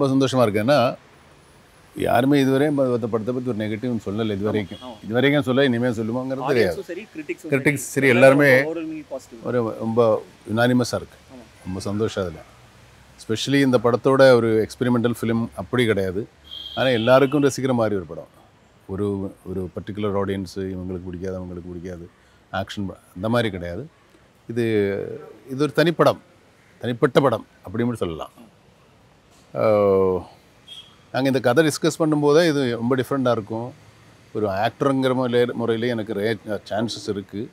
ரொம்ப சந்தோஷமாக இருக்கு. ஏன்னா யாருமே இதுவரையும் இந்த படத்தை பற்றி ஒரு நெகட்டிவ்னு சொல்லலை இது வரைக்கும். இது வரைக்கும் சொல்ல இனிமேல் சொல்லுவாங்கிறது தெரியாது ஆடியன்ஸும் சரி எல்லாருமே ஒரு ரொம்ப யுனானிமஸாக இருக்குது. ரொம்ப சந்தோஷம் அதில். ஸ்பெஷலி இந்த படத்தோட ஒரு எக்ஸ்பெரிமெண்டல் ஃபிலிம் அப்படி கிடையாது. ஆனால் எல்லாருக்கும் ரசிக்கிற மாதிரி ஒரு படம். ஒரு ஒரு பர்டிகுலர் ஆடியன்ஸு இவங்களுக்கு பிடிக்காது அவங்களுக்கு பிடிக்காது. ஆக்ஷன் அந்த மாதிரி கிடையாது. இது இது ஒரு தனிப்படம். தனிப்பட்ட படம் அப்படின்னு சொல்லலாம் நாங்கள் இந்த கதை டிஸ்கஸ் பண்ணும்போதே இது ரொம்ப டிஃப்ரெண்ட்டாக இருக்கும். ஒரு ஆக்டருங்கிற முறையில் முறையிலே எனக்கு ரே சான்சஸ் இருக்குது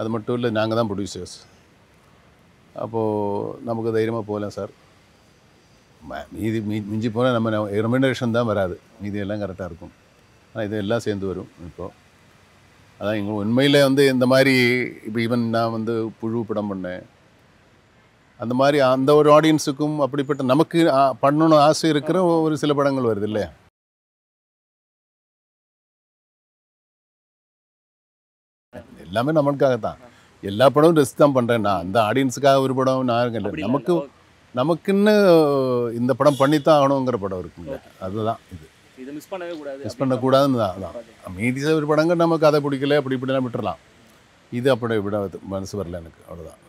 அது மட்டும் இல்லை நாங்கள் தான் ப்ரொடியூசர்ஸ் அப்போது நமக்கு தைரியமாக போகலாம் சார் மீதி மீ மிஞ்சி போனால் நம்ம ரெமினரேஷன் தான் வராது. மீதி எல்லாம் கரெக்டாக இருக்கும். ஆனால் இது எல்லாம் சேர்ந்து வரும் இப்போது அதான் எங்கள் உண்மையில் வந்து இந்த மாதிரி இப்போ ஈவன் நான் வந்து புழு படம் பண்ணேன். அந்த மாதிரி அந்த ஒரு ஆடியன்ஸுக்கும் அப்படிப்பட்ட நமக்கு பண்ணணும்னு ஆசை இருக்கிற ஒரு சில படங்கள் வருது இல்லையா? எல்லாமே நம்மளுக்காக தான் எல்லா படமும் ரெஸ்ட் தான் பண்ணுறேன் நான் அந்த ஆடியன்ஸுக்காக ஒரு படம் நான் இல்லை. நமக்கு நமக்குன்னு இந்த படம் பண்ணித்தான் ஆகணுங்கிற படம் இருக்குங்க அதுதான் இது. மிஸ் பண்ணவே கூடாது மிஸ் பண்ணக்கூடாதுன்னு தான் அதான். மீதி ஒரு படங்கள் நம்ம கதை பிடிக்கல அப்படி இப்படிலாம் விட்டுறலாம். இது அப்படி விட மனசு வரல எனக்கு. அவ்வளோதான்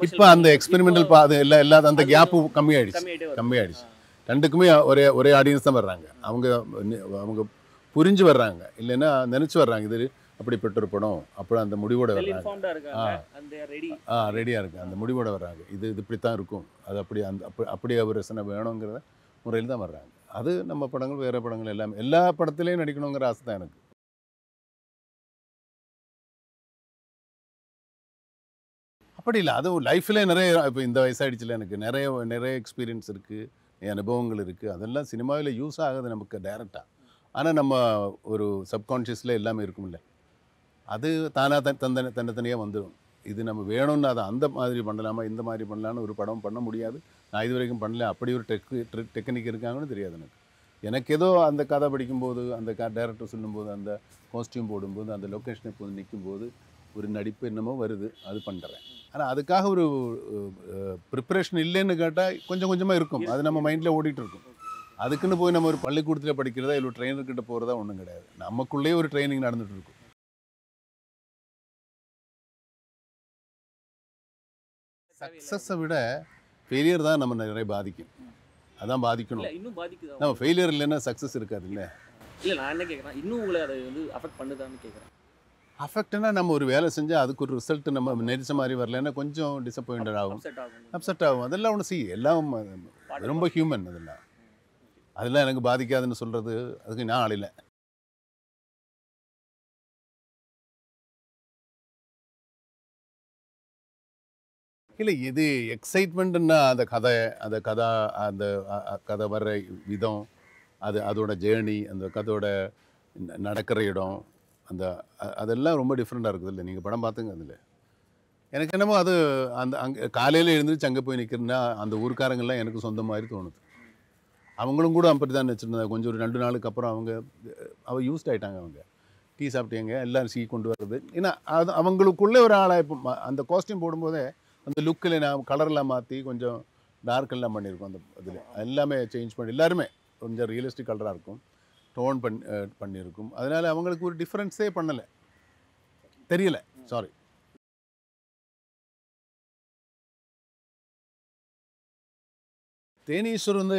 இப்போ அந்த எக்ஸ்பெரிமெண்டல் பா அது எல்லா எல்லா அந்த கேப்பு கம்மியாயிடுச்சு. கம்மியாயிடுச்சு. ரெண்டுக்குமே ஒரே ஒரே ஆடியன்ஸ் தான் வர்றாங்க. அவங்க அவங்க புரிஞ்சு வர்றாங்க. இல்லைன்னா நினச்சி வர்றாங்க. இது அப்படிப்பட்ட ஒரு படம். அப்புறம் அந்த முடிவோட வர்றாங்க. ஆ. ஆ. ரெடியாக இருக்கு அந்த முடிவோட வர்றாங்க. இது இது இப்படி தான் இருக்கும். அது அப்படி அந்த அப்படி அப்படி அவர் ரசனை வேணுங்கிறத முறையில் தான் வர்றாங்க. அது நம்ம படங்கள் வேறு படங்கள் எல்லாமே எல்லா படத்துலேயும் நடிக்கணுங்கிற ஆசை தான் எனக்கு. அப்படி இல்லை. அது லைஃப்பில் நிறைய இப்போ இந்த வயசாயிடுச்சுல எனக்கு நிறைய நிறைய எக்ஸ்பீரியன்ஸ் இருக்குது அனுபவங்கள் இருக்குது அதெல்லாம் சினிமாவில் யூஸ் ஆகுது நமக்கு டைரெக்டாக ஆனால் நம்ம ஒரு சப்கான்ஷியஸில் எல்லாமே இருக்கும்ல. அது தானாக தன் தந்தன தனித்தனியாக வந்துடும் இது நம்ம வேணும்னு அதை அந்த மாதிரி பண்ணலாமா இந்த மாதிரி பண்ணலான்னு ஒரு படம் பண்ண முடியாது. நான் இது வரைக்கும் பண்ணல. அப்படி ஒரு டெக் டெக்னிக் இருக்காங்கன்னு தெரியாது எனக்கு. எனக்கு ஏதோ அந்த கதை படிக்கும்போது அந்த க டேரக்டர் சொல்லும்போது அந்த காஸ்டியூம் போடும்போது அந்த லொக்கேஷனை போய் நிற்கும்போது ஒரு நடிப்பு என்னமோ வருது அது பண்ணுறேன் ஆனால் அதுக்காக ஒரு ப்ரிப்பரேஷன் இல்லைன்னு கேட்டால் கொஞ்சம் கொஞ்சமாக இருக்கும். அது நம்ம மைண்டில் ஓடிட்டு இருக்கும் அதுக்குன்னு போய் நம்ம ஒரு பள்ளிக்கூடத்தில் படிக்கிறதா இல்லை ட்ரெயினர்கிட்ட போகிறதா ஒன்றும் கிடையாது. நமக்குள்ளேயே ஒரு ட்ரைனிங் நடந்துட்டு இருக்கும். சக்ஸஸை விட ஃபெயிலியர் தான் நம்ம நிறைய பாதிக்கும். அதான் பாதிக்கணும். இன்னும் பாதிக்குதா? நம்ம ஃபெயிலியர் இல்லைன்னா சக்ஸஸ் இருக்காது இல்லை இல்ல நான் என்ன கேக்குறேன் இன்னும் உங்களை அதை வந்து அஃபெக்ட் பண்ணுதான்னு கேக்குறேன். அஃபெக்ட்னா நம்ம ஒரு வேலை செஞ்சால் அதுக்கு ஒரு ரிசல்ட் நம்ம நினைச்ச மாதிரி வரலன்னா கொஞ்சம் டிசப்பாயிண்டட் ஆகும். அப்செட் ஆகும். அதெல்லாம் ஒன்று சி எல்லாம் ரொம்ப ஹியூமன் அதெல்லாம். அதெல்லாம் எனக்கு பாதிக்காதுன்னு சொல்கிறது அதுக்கு நான் ஆள் இல்லை. இது எக்ஸைட்மெண்ட்டுன்னா அந்த கதை அந்த கதை அந்த கதை வர்ற விதம் அது அதோட ஜேர்னி அந்த கதையோட நடக்கிற இடம் அந்த அதெல்லாம் ரொம்ப டிஃப்ரெண்ட்டாக இருக்குது இல்லை நீங்கள் படம் பார்த்துங்க அதில். எனக்கு என்னமோ அது அந்த அங்கே காலையில் எழுந்துருச்சு அங்கே போய் நிற்கிறேன்னா அந்த ஊருக்காரங்கள்லாம் எனக்கு சொந்த மாதிரி தோணுது. அவங்களும் கூட அப்படி தான் வச்சுருந்தாங்க கொஞ்சம் ஒரு ரெண்டு நாளுக்கு அப்புறம் அவங்க அவள் யூஸ்ட் ஆகிட்டாங்க அவங்க. டீ சாப்பிட்டீங்க எல்லாரும் சீ கொண்டு வர்றது. ஏன்னா அது அவங்களுக்குள்ளே ஒரு ஆளாக இப்போ அந்த காஸ்டியூம் போடும்போதே அந்த லுக்கில் நான் கலர்லாம் மாற்றி கொஞ்சம் டார்க் எல்லாம் பண்ணியிருக்கோம் அந்த இதில் எல்லாமே சேஞ்ச் பண்ணி எல்லாருமே கொஞ்சம் ரியலிஸ்டிக் கலராக இருக்கும். டோன் பண்ணி அஹ் பண்ணியிருக்கும். அதனால் அவங்களுக்கு ஒரு டிஃப்ரென்ஸே பண்ணலை. தெரியல. சாரி தேனீஸ்வர் வந்து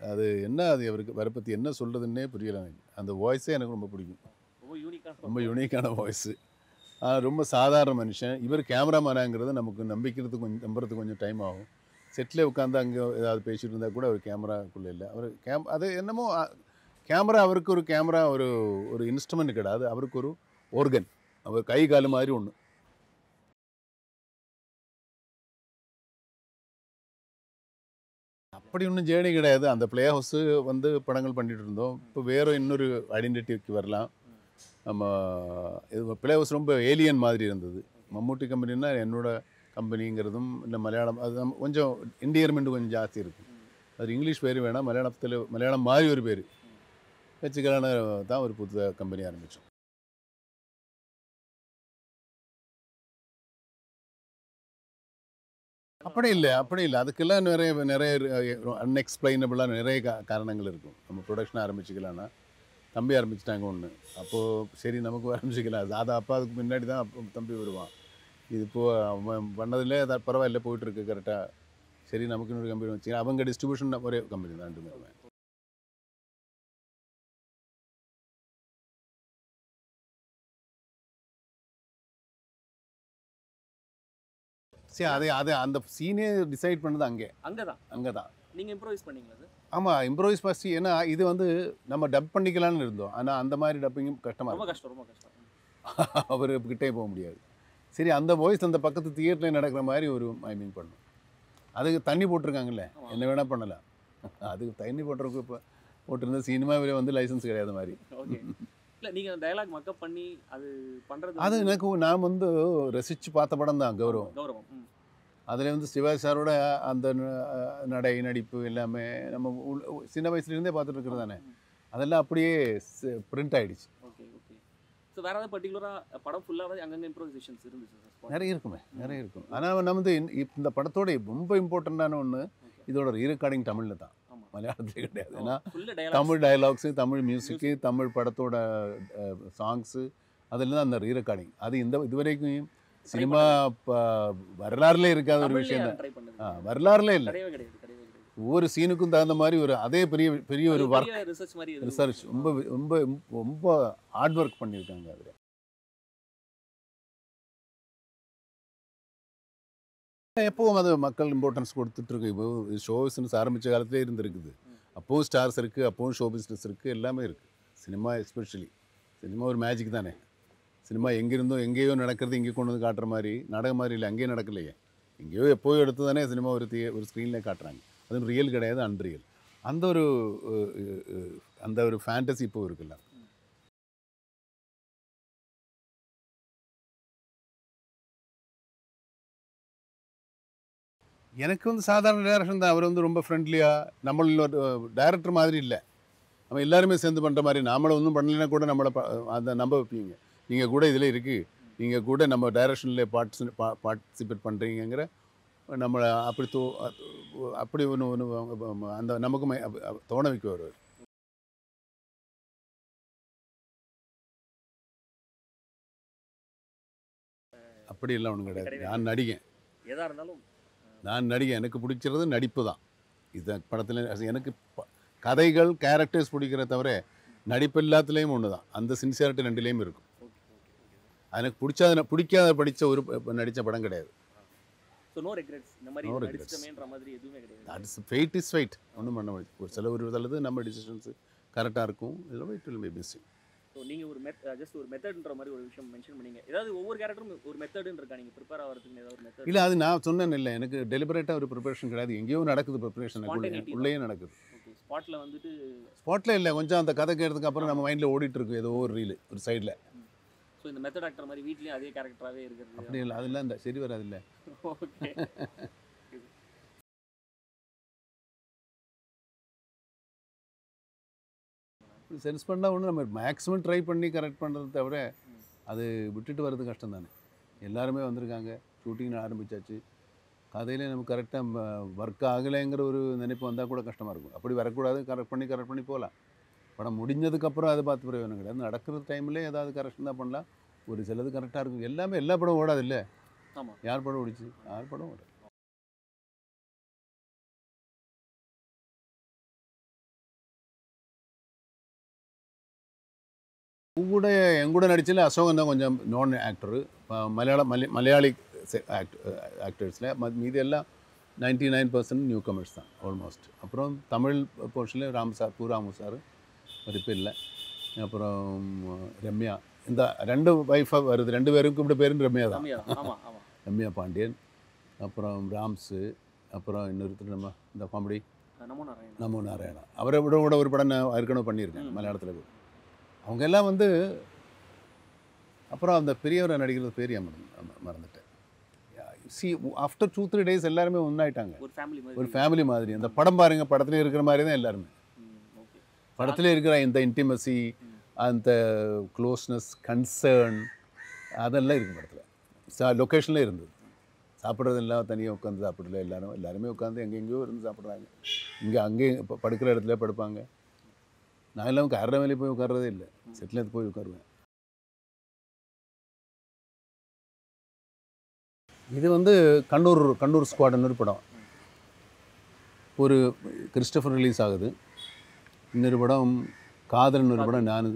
அது என்ன அது அவருக்கு அவரை பற்றி என்ன சொல்கிறதுன்னே புரியல அந்த வாய்ஸே எனக்கு ரொம்ப பிடிக்கும். ரொம்ப யூனிக்கான ரொம்ப யூனிக்கான வாய்ஸு ரொம்ப சாதாரண மனுஷன். இவர் கேமராமேனாங்கிறது நமக்கு நம்பிக்கிறதுக்கு கொஞ்சம் நம்புறதுக்கு கொஞ்சம் டைம் ஆகும். செட்டில் உட்காந்து அங்கே ஏதாவது பேசிட்டு இருந்தால் கூட அவர் கேமராக்குள்ளே இல்லை. அவர் கேம் அது என்னமோ கேமரா அவருக்கு ஒரு கேமரா ஒரு ஒரு இன்ஸ்ட்ருமெண்ட் கிடையாது. அவருக்கு ஒரு ஓர்கன் அவர் கை கால் மாதிரி ஒன்று அப்படி ஒன்றும் ஜேர்னி கிடையாது. அந்த பிளே ஹவுஸு வந்து படங்கள் பண்ணிட்டு இருந்தோம். இப்போ வேறு இன்னொரு ஐடென்டிட்டிக்கு வரலாம். நம்ம இது ப்ளே ஹவுஸ் ரொம்ப ஏலியன் மாதிரி இருந்தது. மம்மூட்டி கம்பெனின்னா என்னோட கம்பெனிங்கிறதும் இல்லை மலையாளம் அது நம்ம கொஞ்சம் இண்டியர்மெண்ட் கொஞ்சம் ஜாஸ்தி இருக்குது அது இங்கிலீஷ் பேர் வேணாம். மலையாளத்தில் மலையாளம் மாதிரி ஒரு பேர். வெச்சுக்கலான்னு தான் ஒரு புது கம்பெனி ஆரம்பித்தோம் அப்படி இல்லை அப்படி இல்லை. அதுக்கெல்லாம் நிறைய நிறைய அன்எக்ஸ்பிளைனபிளாக நிறைய காரணங்கள் இருக்கும். நம்ம ப்ரொடக்ஷன் ஆரம்பிச்சிக்கலாம்னா தம்பி ஆரம்பிச்சிட்டாங்க ஒன்று அப்போது சரி நமக்கு ஆரம்பிச்சிக்கலாம். அது அப்பா அதுக்கு முன்னாடி தான் தம்பி வருவான். இது இப்போது அவன் பண்ணதிலே பரவாயில்ல போயிட்டுருக்கு கரெக்டாக சரி நமக்கு இன்னொரு கம்பெனி வச்சுக்கலாம். அவங்க டிஸ்ட்ரிபியூஷன் ஒரே கம்பெனி தான் ரெண்டு சரி அது அது அந்த சீனே டிசைட் பண்ணது அங்கே. அங்கதான். அங்கே தான் நீங்க இம்ப்ரோவைஸ் பண்ணீங்களா சார் ஆமாம் இம்ப்ரோவைஸ் ஃபஸ்ட் ஏன்னா இது வந்து நம்ம டப் பண்ணிக்கலாம்னு இருந்தோம். ஆனால் அந்த மாதிரி டப்பிங்கும் கஷ்டமாக ரொம்ப கஷ்டம் ரொம்ப கஷ்டம். அவர் கிட்டே போக முடியாது. சரி அந்த வாய்ஸ் அந்த பக்கத்து தியேட்டரில் நடக்கிற மாதிரி ஒரு மைமிங் பண்ணும். அதுக்கு தண்ணி போட்டிருக்காங்கல்ல. என்ன வேணால் பண்ணலாம். அதுக்கு தண்ணி போட்டிருக்கு இப்போ போட்டிருந்த சினிமாவில் வந்து லைசன்ஸ் கிடையாது மாதிரி. ஓகே இல்ல நீங்க டயலாக் மக்கப் பண்ணி அது பண்றது அது எனக்கு நான் வந்து ரசித்து பார்த்த படம் தான் கௌரவம். கௌரவம். அதில் வந்து சிவாஜி சாரோட அந்த நடை நடிப்பு எல்லாமே நம்ம உள்- சின்ன வயசுலேருந்தே பார்த்துட்டு இருக்கிறது தானே. அதெல்லாம் அப்படியே பிரிண்ட் ஆயிடுச்சு. Okay okay. ஸோ வேற ஏதாவது பர்டிகுலரா படம் ஃபுல்லாவே அங்கங்க இம்ப்ரோவைசேஷன்ஸ் இருந்துச்சு நிறைய இருக்குமே நிறைய இருக்கும். ஆனால் நம்ம வந்து இந்த- படத்தோட ரொம்ப இம்பார்ட்டண்ட்டான ஒன்று இதோட ரீரெக்கார்டிங் தமிழில் தான். மலையாளத்தில் கிடையாது. ஏன்னா தமிழ் டயலாக்ஸு தமிழ் மியூசிக்கு தமிழ் படத்தோட சாங்ஸு அதில் தான் அந்த ரீரெக்கார்டிங் அது இந்த இதுவரைக்கும் சினிமா வரலாறுல இருக்காத ஒரு விஷயம் தான் வரலாறுல இல்லை. ஒவ்வொரு சீனுக்கும் தகுந்த மாதிரி ஒரு அதே பெரிய பெரிய ஒரு ஒர்க் ரிசர்ச். ரொம்ப ரொம்ப ரொம்ப ஹார்ட் ஒர்க் பண்ணியிருக்காங்க அதில். எப்பவும் அது மக்கள் இம்பார்ட்டன்ஸ் கொடுத்துட்ருக்கு இப்போ ஷோ பிஸ்னஸ் ஆரம்பித்த காலத்திலே இருந்திருக்குது. அப்போவும் ஸ்டார்ஸ் இருக்குது அப்போவும் ஷோ பிஸ்னஸ் இருக்குது எல்லாமே இருக்குது சினிமா எஸ்பெஷலி சினிமா ஒரு மேஜிக் தானே. சினிமா எங்கிருந்தோ எங்கேயோ நடக்கிறது இங்கே கொண்டு வந்து காட்டுற மாதிரி நாடகம் மாதிரி இல்லை. அங்கேயே நடக்கலையே. எங்கேயோ எப்போயோ எடுத்து தானே சினிமா ஒரு தீ ஒரு ஸ்க்ரீனில் காட்டுறாங்க. அது ரியல் கிடையாது அன்ரியல் அந்த ஒரு அந்த ஒரு ஃபேண்டசி இப்போ இருக்குல்ல. எனக்கு வந்து சாதாரண டேரக்ஷன் தான். அவர் வந்து ரொம்ப ஃப்ரெண்ட்லியாக நம்மள டேரக்டர் மாதிரி இல்லை. நம்ம எல்லாருமே சேர்ந்து பண்ணுற மாதிரி நாமளை ஒன்றும் பண்ணலைன்னா கூட நம்மளை ப- அந்த நம்ப வைப்பீங்க. நீங்கள் கூட இதில் இருக்குது நீங்கள் கூட நம்ம டைரக்ஷனில் பார்ட்டிசி பார்ட்டிசிபேட் பண்ணுறீங்கிற நம்மளை அப்படி தோ அப்படி ஒன்று ஒன்று அந்த நமக்கு மை- அப்ப- அப்ப தோண வைக்குவார் அவர். அப்படி எல்லாம் ஒன்றும் கிடையாது. நான் நடிகன். எதா இருந்தாலும் நான் நடிகன் எனக்கு பிடிக்கிறது நடிப்பு தான். இது படத்தில் எனக்கு கதைகள் கேரக்டர்ஸ் பிடிக்கிற தவிர நடிப்பு எல்லாத்துலேயும் ஒன்று தான். அந்த சின்சியாரிட்டி ரெண்டுலேயும் இருக்கும். எனக்கு பிடிச்சாத பிடிக்காத படித்த ஒரு நடித்த படம் கிடையாது. ஃபெயிட் இஸ் ஃபைட் ஒன்றும் பண்ண முடியாது. ஒரு சில ஒரு அல்லது நம்ம டிசிஷன்ஸ் கரெக்டாக இருக்கும். இல்லை it will be busy so நீங்கள் ஒரு மெத் ஜஸ்ட் ஒரு மெத்தட்ன்ற மாதிரி ஒரு விஷயம் மென்ஷன் பண்ணீங்க. ஏதாவது ஒவ்வொரு கேரக்டரும் ஒரு மெத்தடுன்னு இருக்கா? நீங்கள் ப்ரிப்பேர் ஆகிறதுக்கு ஏதாவது ஒரு மெத்தட் இல்லை அது நான் சொன்னேன் இல்லை. எனக்கு டெலிபரேட்டாக ஒரு ப்ரிப்பரேஷன் கிடையாது. எங்கேயோ நடக்குது ப்ரிப்பரேஷன் உள்ளேயே நடக்குது. ஸ்பாட்டில் வந்துட்டு ஸ்பாட்டில் இல்லை. கொஞ்சம் அந்த கதை கேட்டதுக்கு அப்புறம் நம்ம மைண்டில் ஓடிட்டு இருக்கு ஏதோ ஒரு ரீல் ஒரு சைடில் ஸோ இந்த மெத்தட் ஆக்டர் மாதிரி வீட்லேயும் அதே கேரக்டராகவே இருக்கிறது. அப்படி இல்லை. அதெல்லாம் இந்த சரி வராது இல்லை. ஓகே சென்ஸ் பண்ணால் ஒன்று நம்ம மேக்ஸிமம் ட்ரை பண்ணி கரெக்ட் பண்ணுறது தவிர அது விட்டுட்டு வர்றது கஷ்டம் தானே எல்லாருமே வந்திருக்காங்க ஷூட்டிங் ஆரம்பிச்சாச்சு. கதையிலே நமக்கு கரெக்டாக ஒர்க் ஆகலைங்கிற ஒரு நினைப்பு வந்தால் கூட கஷ்டமாக இருக்கும். அப்படி வரக்கூடாது கரெக்ட் பண்ணி கரெக்ட் பண்ணி போகலாம். படம் முடிஞ்சதுக்கப்புறம் அதை பார்த்து பிரயோஜனம் கிடையாது. நடக்கிற டைம்லேயே ஏதாவது கரெக்ஷன் தான் பண்ணலாம். ஒரு சிலது கரெக்டாக இருக்கும். எல்லாமே எல்லா படம் ஓடாது இல்லை? ஆமாம் யார் படம் ஓடிச்சு? யார் படம் ஓடாது கூட என் கூட நடிச்சல அசோகன் தான் கொஞ்சம் நான் ஆக்டரு மலையாள மலை மலையாளி ஆக்டர்ஸில் மீதி எல்லாம் ninety nine percent newcomers தான் ஆல்மோஸ்ட் அப்புறம் தமிழ் போர்ஷனில் ராம் சார் பூ ராமு சார் இப்போ இல்லை. அப்புறம் ரம்யா. இந்த ரெண்டு ஒய்ஃபாக வருது ரெண்டு பேருக்கும் இப்படி பேரும் ரம்யா தான். ரம்யா பாண்டியன் அப்புறம் ராம்ஸு அப்புறம் இன்னொருத்தர் நம்ம இந்த காமெடி நமோ நாராயணா. அவரை விட கூட ஒரு படம் நான் ஏற்கனவே பண்ணியிருக்கேன். மலையாளத்தில் கூட அவங்க எல்லாம் வந்து அப்புறம் அந்த பெரியவரை நடிக்கிறது பேர் ஏன் மறந்து- மறந்துட்டேன். See after two three days எல்லாருமே ஒன்றாயிட்டாங்க ஒரு ஃபேமிலி மாதிரி. ஒரு ஃபேமிலி மாதிரி. அந்த படம் பாருங்க படத்துல இருக்கிற மாதிரி தான் எல்லாருமே. ஓகே படத்துல இருக்கிற இந்த இன்டிமசி. அந்த க்ளோஸ்னஸ் கன்சர்ன் அதெல்லாம் இருக்கும் படத்தில். லொக்கேஷனில் இருந்தது. சாப்பிட்றதெல்லாம் தனியாக உட்காந்து சாப்பிடல எல்லாரும் எல்லாருமே உட்காந்து எங்கெங்கேயோ இருந்து சாப்பிட்றாங்க. இங்கே அங்கேயும் இப்போ படுக்கிற இடத்துல படுப்பாங்க. நான் எல்லாம் கரட மேலே போய் உட்கார்றதே இல்லை. செட்டில் எடுத்து போய் உட்காருவேன். இது வந்து கண்ணூர் கண்ணூர் ஸ்குவாடுன்னு ஒரு படம். ஒரு கிறிஸ்டபர் ரிலீஸ் ஆகுது. இன்னொரு படம் காதல்னு ஒரு படம் நான்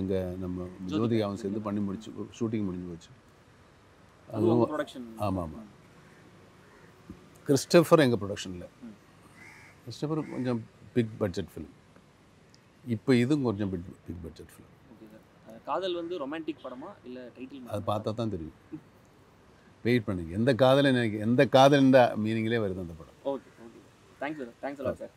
எங்கே நம்ம ஜோதிகாவும் சேர்ந்து பண்ணி முடிச்சு ஷூட்டிங் முடிஞ்சு போச்சு. அதுவும் ஆமாம் ஆமாம். கிறிஸ்டபர் எங்கள் ப்ரொடக்ஷனில் கிறிஸ்டபர் கொஞ்சம் பிக் பட்ஜெட் ஃபிலிம் இப்போ இதுவும் கொஞ்சம் big big budget film okay sir. காதல் வந்து ரொமான்டிக் படமா இல்ல டைட்டில் அது பார்த்தா தான் தெரியும். வெயிட் பண்ணுங்க. எந்த காதல் எனக்கு எந்த காதல் மீனிங்லேயே வருது அந்த படம். Okay okay. Thanks sir thanks sir